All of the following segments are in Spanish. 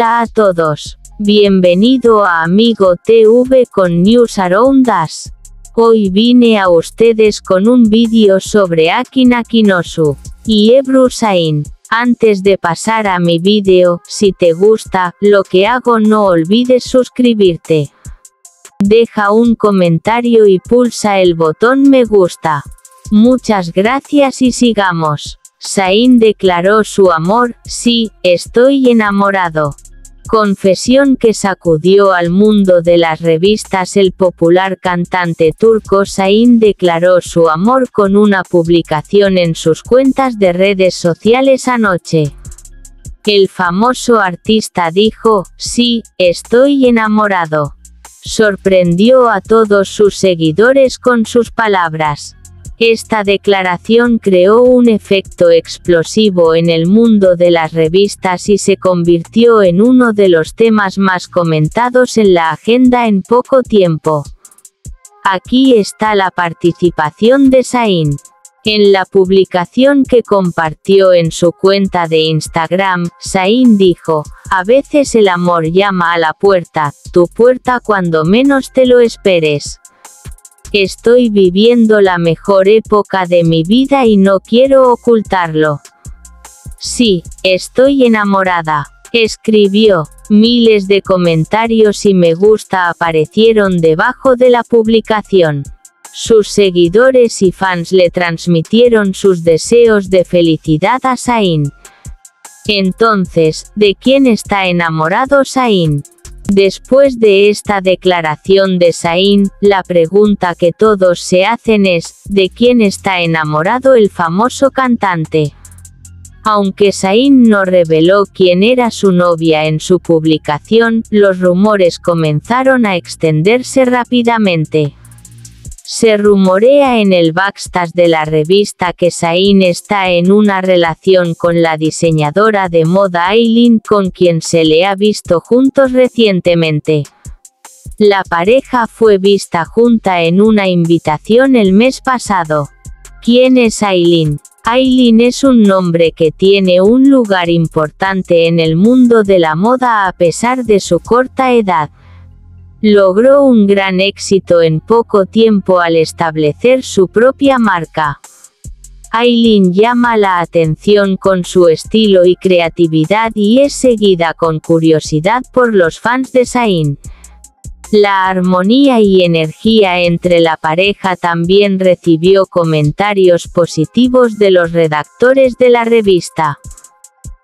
Hola a todos. Bienvenido a Amigo TV con News Around Us. Hoy vine a ustedes con un vídeo sobre Akina Kinosu y Ebru Sain. Antes de pasar a mi vídeo, si te gusta lo que hago no olvides suscribirte. Deja un comentario y pulsa el botón me gusta. Muchas gracias y sigamos. Sain declaró su amor, sí, estoy enamorado. Confesión que sacudió al mundo de las revistas el popular cantante turco Sain declaró su amor con una publicación en sus cuentas de redes sociales anoche. El famoso artista dijo, sí, estoy enamorado. Sorprendió a todos sus seguidores con sus palabras. Esta declaración creó un efecto explosivo en el mundo de las revistas y se convirtió en uno de los temas más comentados en la agenda en poco tiempo. Aquí está la participación de Sain. En la publicación que compartió en su cuenta de Instagram, Sain dijo, a veces el amor llama a la puerta, tu puerta cuando menos te lo esperes. Estoy viviendo la mejor época de mi vida y no quiero ocultarlo. Sí, estoy enamorada. Escribió. Miles de comentarios y me gusta aparecieron debajo de la publicación. Sus seguidores y fans le transmitieron sus deseos de felicidad a Sain. Entonces, ¿de quién está enamorado Sain? Después de esta declaración de Sain, la pregunta que todos se hacen es, ¿de quién está enamorado el famoso cantante? Aunque Sain no reveló quién era su novia en su publicación, los rumores comenzaron a extenderse rápidamente. Se rumorea en el backstage de la revista que Sain está en una relación con la diseñadora de moda Aileen con quien se le ha visto juntos recientemente. La pareja fue vista junta en una invitación el mes pasado. ¿Quién es Aileen? Aileen es un nombre que tiene un lugar importante en el mundo de la moda a pesar de su corta edad. Logró un gran éxito en poco tiempo al establecer su propia marca. Aileen llama la atención con su estilo y creatividad y es seguida con curiosidad por los fans de Sain. La armonía y energía entre la pareja también recibió comentarios positivos de los redactores de la revista.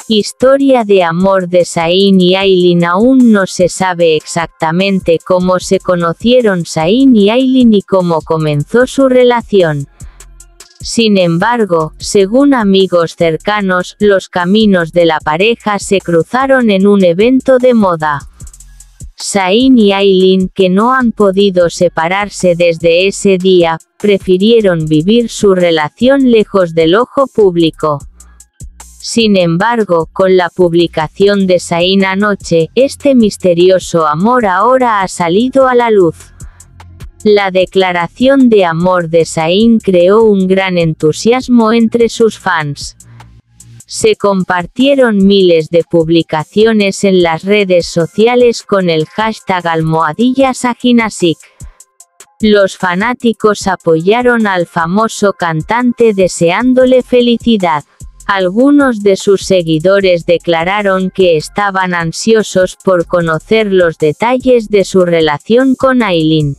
Historia de amor de Sain y Aileen Aún no se sabe exactamente cómo se conocieron Sain y Aileen y cómo comenzó su relación. Sin embargo, según amigos cercanos, los caminos de la pareja se cruzaron en un evento de moda. Sain y Aileen, que no han podido separarse desde ese día, prefirieron vivir su relación lejos del ojo público. Sin embargo, con la publicación de Sain anoche, este misterioso amor ahora ha salido a la luz. La declaración de amor de Sain creó un gran entusiasmo entre sus fans. Se compartieron miles de publicaciones en las redes sociales con el hashtag almohadilla Los fanáticos apoyaron al famoso cantante deseándole felicidad. Algunos de sus seguidores declararon que estaban ansiosos por conocer los detalles de su relación con Aileen.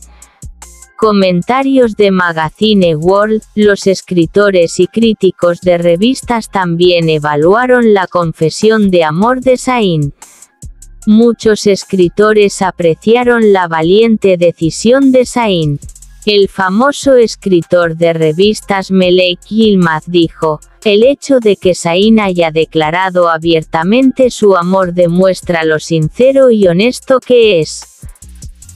Comentarios de Magazine World, los escritores y críticos de revistas también evaluaron la confesión de amor de Sain. Muchos escritores apreciaron la valiente decisión de Sain. El famoso escritor de revistas Melek Yilmaz dijo, el hecho de que Sain haya declarado abiertamente su amor demuestra lo sincero y honesto que es.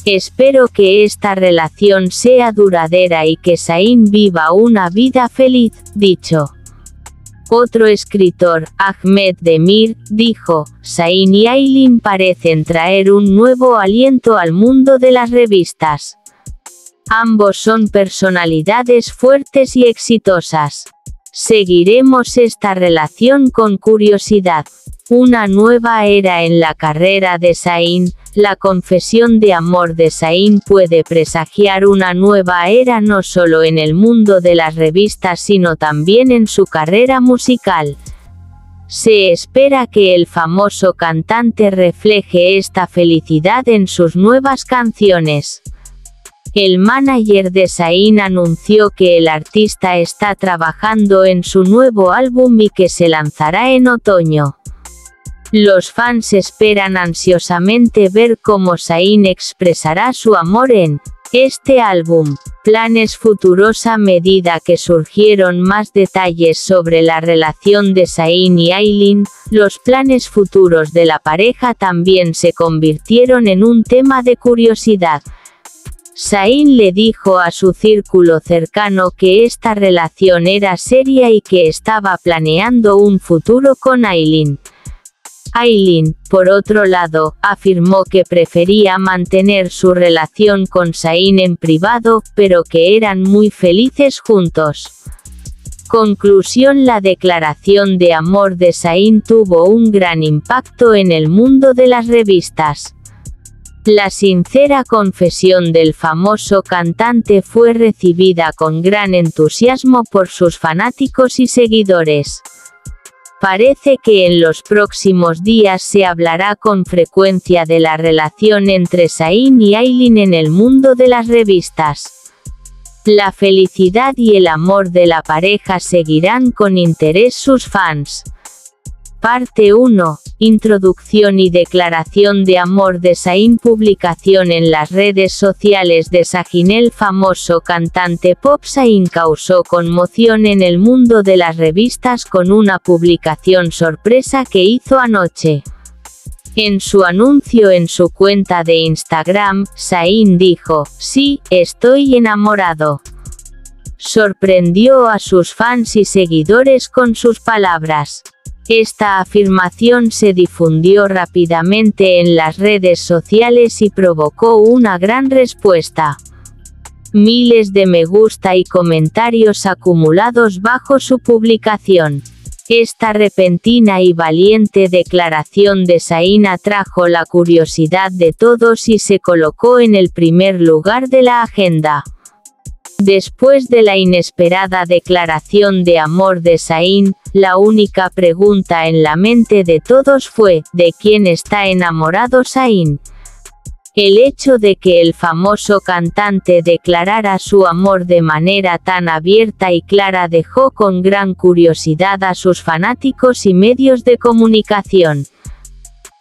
Espero que esta relación sea duradera y que Sain viva una vida feliz, dicho. Otro escritor, Ahmed Demir, dijo, Sain y Aileen parecen traer un nuevo aliento al mundo de las revistas. Ambos son personalidades fuertes y exitosas. Seguiremos esta relación con curiosidad. Una nueva era en la carrera de Zayn, la confesión de amor de Zayn puede presagiar una nueva era no solo en el mundo de las revistas sino también en su carrera musical. Se espera que el famoso cantante refleje esta felicidad en sus nuevas canciones. El manager de Zayn anunció que el artista está trabajando en su nuevo álbum y que se lanzará en otoño. Los fans esperan ansiosamente ver cómo Zayn expresará su amor en este álbum. Planes futuros a medida que surgieron más detalles sobre la relación de Zayn y Aileen, los planes futuros de la pareja también se convirtieron en un tema de curiosidad. Zayn le dijo a su círculo cercano que esta relación era seria y que estaba planeando un futuro con Aileen. Aileen, por otro lado, afirmó que prefería mantener su relación con Zayn en privado, pero que eran muy felices juntos. Conclusión La declaración de amor de Zayn tuvo un gran impacto en el mundo de las revistas. La sincera confesión del famoso cantante fue recibida con gran entusiasmo por sus fanáticos y seguidores. Parece que en los próximos días se hablará con frecuencia de la relación entre Zayn y Aileen en el mundo de las revistas. La felicidad y el amor de la pareja seguirán con interés sus fans. Parte 1. Introducción y declaración de amor de Zayn Publicación en las redes sociales de Sajin El famoso cantante pop Zayn causó conmoción en el mundo de las revistas con una publicación sorpresa que hizo anoche. En su anuncio en su cuenta de Instagram, Zayn dijo, sí, estoy enamorado. Sorprendió a sus fans y seguidores con sus palabras. Esta afirmación se difundió rápidamente en las redes sociales y provocó una gran respuesta. Miles de me gusta y comentarios acumulados bajo su publicación. Esta repentina y valiente declaración de Zayn atrajo la curiosidad de todos y se colocó en el primer lugar de la agenda. Después de la inesperada declaración de amor de Zayn, la única pregunta en la mente de todos fue, ¿de quién está enamorado Zayn? El hecho de que el famoso cantante declarara su amor de manera tan abierta y clara dejó con gran curiosidad a sus fanáticos y medios de comunicación.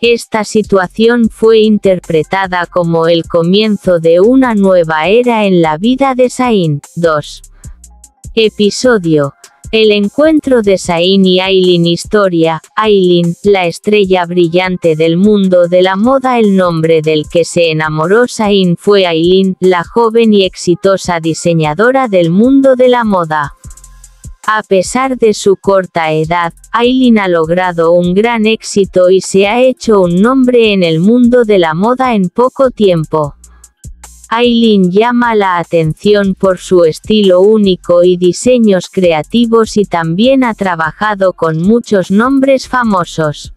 Esta situación fue interpretada como el comienzo de una nueva era en la vida de Zayn. 2. Episodio. El encuentro de Zayn y Aileen Historia. Aileen, la estrella brillante del mundo de la moda El nombre del que se enamoró Zayn fue Aileen, la joven y exitosa diseñadora del mundo de la moda. A pesar de su corta edad, Aileen ha logrado un gran éxito y se ha hecho un nombre en el mundo de la moda en poco tiempo. Aileen llama la atención por su estilo único y diseños creativos y también ha trabajado con muchos nombres famosos.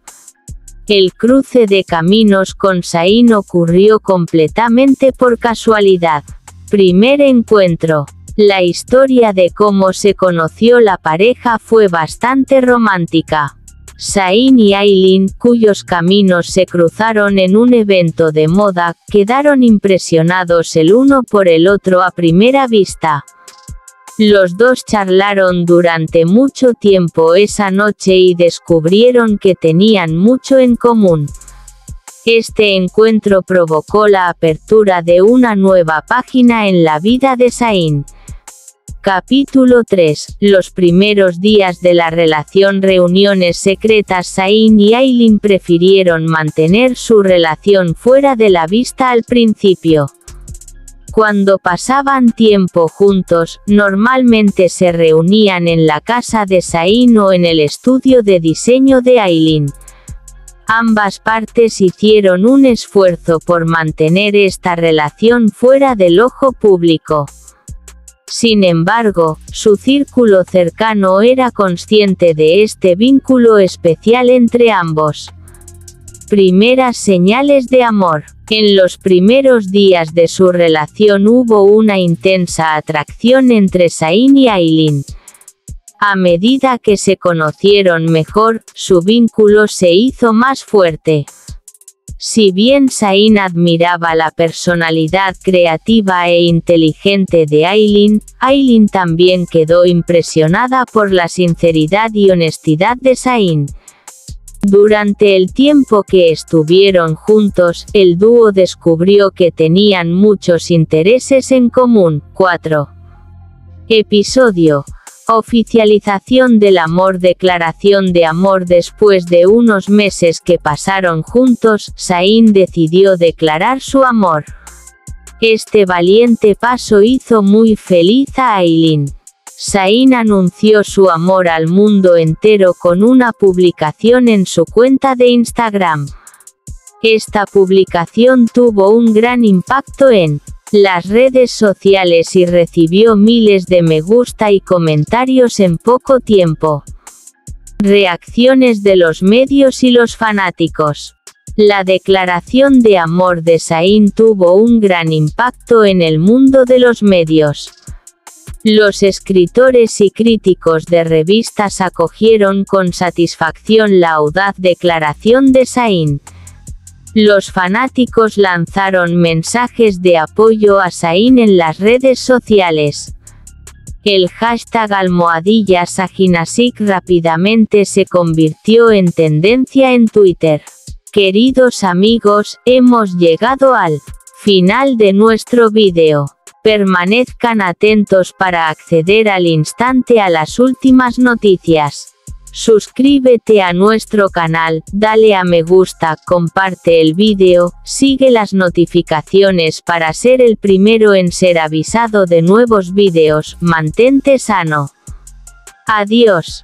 El cruce de caminos con Zayn ocurrió completamente por casualidad. Primer encuentro. La historia de cómo se conoció la pareja fue bastante romántica. Zayn y Aileen, cuyos caminos se cruzaron en un evento de moda, quedaron impresionados el uno por el otro a primera vista. Los dos charlaron durante mucho tiempo esa noche y descubrieron que tenían mucho en común. Este encuentro provocó la apertura de una nueva página en la vida de Zayn. Capítulo 3. Los primeros días de la relación Reuniones secretas Zayn y Aileen prefirieron mantener su relación fuera de la vista al principio. Cuando pasaban tiempo juntos, normalmente se reunían en la casa de Zayn o en el estudio de diseño de Aileen. Ambas partes hicieron un esfuerzo por mantener esta relación fuera del ojo público. Sin embargo, su círculo cercano era consciente de este vínculo especial entre ambos. Primeras señales de amor. En los primeros días de su relación hubo una intensa atracción entre Zayn y Aileen. A medida que se conocieron mejor, su vínculo se hizo más fuerte. Si bien Zayn admiraba la personalidad creativa e inteligente de Aileen, Aileen también quedó impresionada por la sinceridad y honestidad de Zayn. Durante el tiempo que estuvieron juntos, el dúo descubrió que tenían muchos intereses en común. 4. Episodio. Oficialización del amor Declaración de amor Después de unos meses que pasaron juntos, Zayn decidió declarar su amor. Este valiente paso hizo muy feliz a Aileen. Zayn anunció su amor al mundo entero con una publicación en su cuenta de Instagram. Esta publicación tuvo un gran impacto en las redes sociales y recibió miles de me gusta y comentarios en poco tiempo. Reacciones de los medios y los fanáticos. La declaración de amor de Zayn tuvo un gran impacto en el mundo de los medios. Los escritores y críticos de revistas acogieron con satisfacción la audaz declaración de Zayn. Los fanáticos lanzaron mensajes de apoyo a Zayn en las redes sociales. El hashtag almohadilla Sajinasik rápidamente se convirtió en tendencia en Twitter. Queridos amigos, hemos llegado al final de nuestro vídeo. Permanezcan atentos para acceder al instante a las últimas noticias. Suscríbete a nuestro canal, dale a me gusta, comparte el vídeo, sigue las notificaciones para ser el primero en ser avisado de nuevos vídeos, mantente sano. Adiós.